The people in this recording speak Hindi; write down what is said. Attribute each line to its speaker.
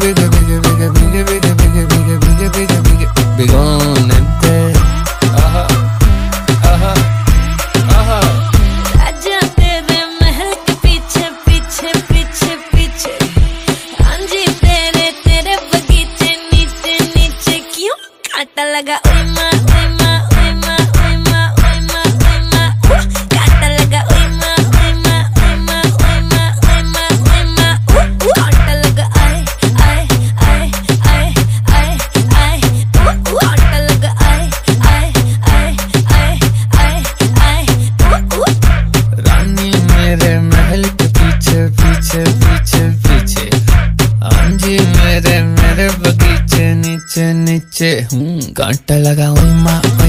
Speaker 1: bigger, bigger, bigger, bigger, bigger, bigger, bigger, bigger, bigger, bigger, big on them days. Uh-huh, uh-huh, uh-huh.
Speaker 2: आजा तेरे महल के पीछे, पीछे, पीछे, पीछे. आंजी तेरे, तेरे बगीचे नीचे, नीचे क्यों कांटा लगा? ओए माँ, ओए माँ.
Speaker 1: पीछे पीछे। आंजी मेरे मेरे बगीचे नीचे नीचे। हूँ कांटा लगाऊ माँ।